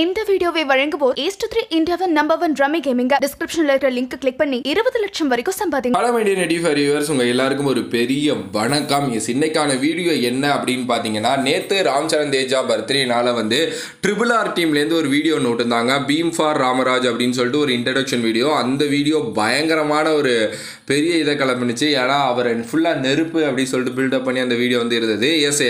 இந்த வீடியோவை வழங்குவோர் ஏஸ்ட் த்ரீ இந்தியாவின் நம்பர் ஒன் ரம்மி கேமிங் டிஸ்கிரிப்ஷன்ல இருக்கிற லிங்க் கிளிக் பண்ணி இருபது லட்சம் வரைக்கும் சம்பாதிங்க. ஹலோ மைடிய நெடி ஃபார் உங்க உங்கள் எல்லாருக்கும் ஒரு பெரிய வணக்கம். எஸ் இன்னைக்கான வீடியோ என்ன அப்படின்னு பார்த்தீங்கன்னா நேற்று ராம் சரண் தேஜா பர்த்டேனால வந்து ட்ரிபிள் ஆர் டீம்லேருந்து ஒரு வீடியோ ஒன்று விட்டுருந்தாங்க. பீம் ஃபார் ராமராஜ் அப்படின்னு சொல்லிட்டு ஒரு இன்ட்ரடக்ஷன் வீடியோ அந்த வீடியோ பயங்கரமான ஒரு பெரிய இதை கிளம்பினுச்சு. ஏன்னா அவர் ஃபுல்லாக நெருப்பு அப்படின்னு சொல்லிட்டு பில்டப் பண்ணி அந்த வீடியோ வந்து இருந்தது. Yes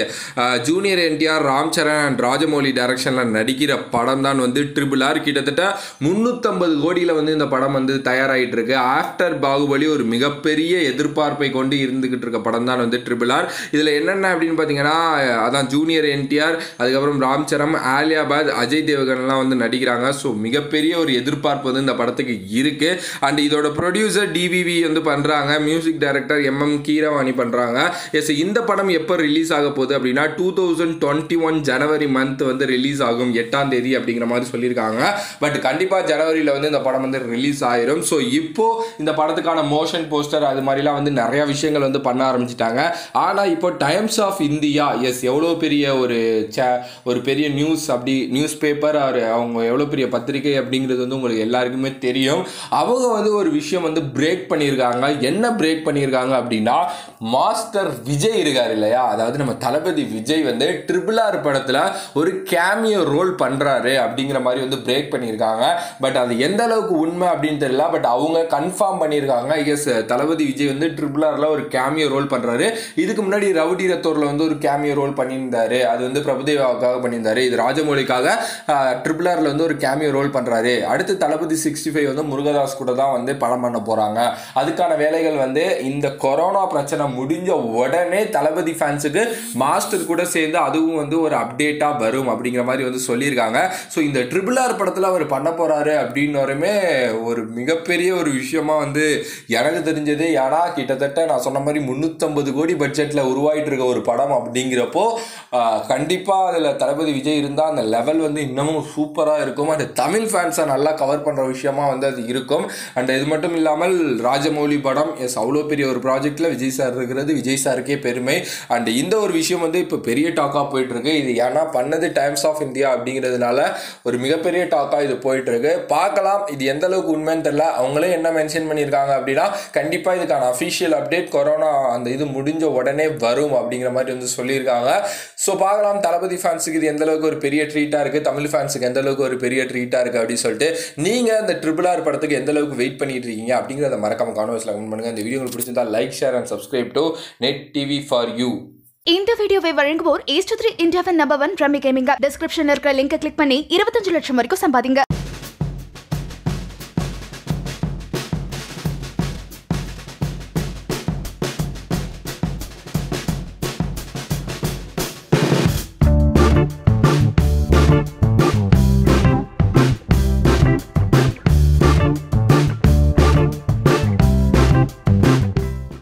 junior NTR Ram Charan and Rajamouli டைரக்ஷனில் நடிக்கிற படம் தான் வந்து ட்ரிபிள் ஆர் கிட்டத்தட்ட முந்நூற்றம்பது கோடியில் வந்து இந்த படம் வந்து தயாராகிட்டு இருக்கு ஆஃப்டர் பாகுபலி ஒரு மிகப்பெரிய எதிர்பார்ப்பை கொண்டு இருந்துகிட்டு இருக்க படம் தான் வந்து ட்ரிபிள் ஆர் இதில் என்னென்ன அப்படின்னு பார்த்தீங்கன்னா அதான் ஜூனியர் என்டிஆர் அதுக்கப்புறம் ராம்சரம் ஆலியாபாத் அஜய் தேவகன்லாம் வந்து நடிக்கிறாங்க. ஸோ மிகப்பெரிய ஒரு எதிர்பார்ப்பு வந்து இந்த படத்துக்கு இருக்கு. அண்ட் இதோட ப்ரொடியூசர் டிவிவி வந்து பண்ணுறாங்க மியூசிக் டைரக்டர் எம்எம் கீரவாணி பண்ணுறாங்க எஸ் இந்த படம் எப்போ ரிலீஸ் ஆக போகுது அப்படின்னா டூ தௌசண்ட் டுவெண்ட்டி ஒன் ஜனவரி மந்த் வந்து ரிலீஸ் ஆகும். எட்டாம் தேதி அப்படிங்கிற மாதிரி சொல்லியிருக்காங்க. பட் கண்டிப்பாக ஜனவரியில் வந்து இந்த படம் வந்து ரிலீஸ் ஆயிரும். ஸோ இப்போ இந்த படத்துக்கான மோஷன் போஸ்டர் அது மாதிரிலாம் வந்து நிறைய விஷயங்கள் வந்து பண்ண ஆரம்பிச்சிட்டாங்க. ஆனால் இப்போ டைம்ஸ் ஆஃப் இந்தியா எஸ் எவ்வளோ பெரிய ஒரு சே ஒரு பெரிய நியூஸ் அப்படி நியூஸ் பேப்பர் அவங்க எவ்வளோ பெரிய பத்திரிகை அப்படிங்கிறது வந்து உங்களுக்கு எல்லாருக்குமே தெரியும். அவங்க வந்து ஒரு விஷயம் வந்து பிரேக் பண்ணியிருக்காங்க. என்ன பிரேக் பண்ணியிருக்காங்க அப்படின்னா மாஸ்டர் விஜய் இருக்கார் இல்லையா? அதாவது நம்ம தளபதி விஜய் வந்து ட்ரிபிள் ஆர் படத்தில் ஒரு கேமியோ ரோல் பண்ணுறாரு அப்படிங்கிற மாதிரி வந்து பிரேக் பண்ணியிருக்காங்க. பட் அது எந்த அளவுக்கு உண்மை அப்படின்னு தெரியல. பட் அவங்க கன்ஃபார்ம் பண்ணியிருக்காங்க. எஸ் தளபதி விஜய் வந்து ட்ரிபிள் ஆரில் ஒரு கேமியோ ரோல் பண்ணுறாரு இதுக்கு முன்னாடி ரவுடி ரத்தோரில் வந்து ஒரு கேமியோ ரோல் பண்ணியிருந்தாரு. அது வந்து பிரபுதேவாவுக்காக பண்ணியிருந்தாரு. இது ராஜமௌலிக்காக ட்ரிபிள் ஆரில் வந்து ஒரு கேமியோ ரோல் பண்ணுறாரு அடுத்து தளபதி சிக்ஸ்டி ஃபைவ் வந்து முருகதாஸ் கூட தான் வந்து படம் பண்ண போகிறாங்க அதுக்கான வேலைகள் வந்து இந்த கொரோனா பிரச்சனை முடிஞ்ச உடனே தளபதி ஃபேன்ஸுக்கு மாஸ்டர் கூட சேர்ந்து அதுவும் வந்து ஒரு அப்டேட்டாக வரும் அப்படிங்கிற மாதிரி வந்து சொல்லியிருக்காங்க. ஸோ இந்த ட்ரிபிள் ஆர் படத்தில் அவர் பண்ண போகிறாரு அப்படின்னோருமே ஒரு மிகப்பெரிய ஒரு விஷயமா வந்து எனக்கு தெரிஞ்சது. ஏன்னா கிட்டத்தட்ட நான் சொன்ன மாதிரி முந்நூற்றம்பது கோடி பட்ஜெட்டில் உருவாயிட்டு இருக்க ஒரு படம் அப்படிங்கிறப்போ கண்டிப்பாக அதில் தளபதி விஜய் இருந்தால் அந்த லெவல் வந்து இன்னமும் சூப்பராக இருக்கும். அண்ட் தமிழ் ஃபேன்ஸை நல்லா கவர் பண்ணுற விஷயமா வந்து அது இருக்கும். அண்ட் இது மட்டும் இல்லாமல் ராஜமௌலி படம் எஸ் அவ்வளோ பெரிய ஒரு ப்ராஜெக்டில் விஜய் சார் இருக்கிறது. விஜய் சாருக்கே பெருமை. அண்ட் இந்த ஒரு விஷயம் வந்து இப்போ பெரிய டாக்காக போயிட்டுருக்கு இது ஏன்னா பண்ணது டைம்ஸ் ஆஃப் இந்தியா அப்படிங்கிறதுனால ஒரு மிகப்பெரிய டாக்காக இது போயிட்டுருக்கு. பார்க்கலாம் இது எந்த அளவுக்கு உண்மைன்னு தெரில அவங்களே என்ன மென்ஷன் பண்ணியிருக்காங்க அப்படின்னா கண்டிப்பாக இதுக்கான அஃபிஷியல் அப்டேட் கொரோனா அந்த இது முடிஞ்ச உடனே வரும் அப்படிங்கிற மாதிரி வந்து சொல்லியிருக்காங்க. ஸோ பார்க்கலாம் தளபதி ஃபேன்ஸுக்கு இது எந்த அளவுக்கு ஒரு பெரிய ட்ரீட்டாக இருக்குது தமிழ் ஃபேன்ஸுக்கு எந்த அளவுக்கு ஒரு பெரிய ட்ரீட்டாக இருக்குது அப்படின்னு சொல்லிட்டு நீங்கள் இந்த ட்ரிபிள் ஆர் படத்துக்கு எந்த அளவுக்கு வெயிட் பண்ணிட்டு இருக்கீங்க அப்படிங்கிறத மறக்காம கான்வர்ஸில் கமெண்ட் பண்ணுங்கள் இந்த வீடியோ உங்களுக்கு பிடிச்சிருந்தா like share and subscribe to Net TV for you இந்த வீடியோவை வழங்குவோர் ஏஸ்டு த்ரீ இந்தியாவின் number one rummy gaming description இருக்கிற லிங்க் கிளிக் பண்ணி இருபத்தஞ்சு லட்சம் வரைக்கும் சம்பாதிங்க.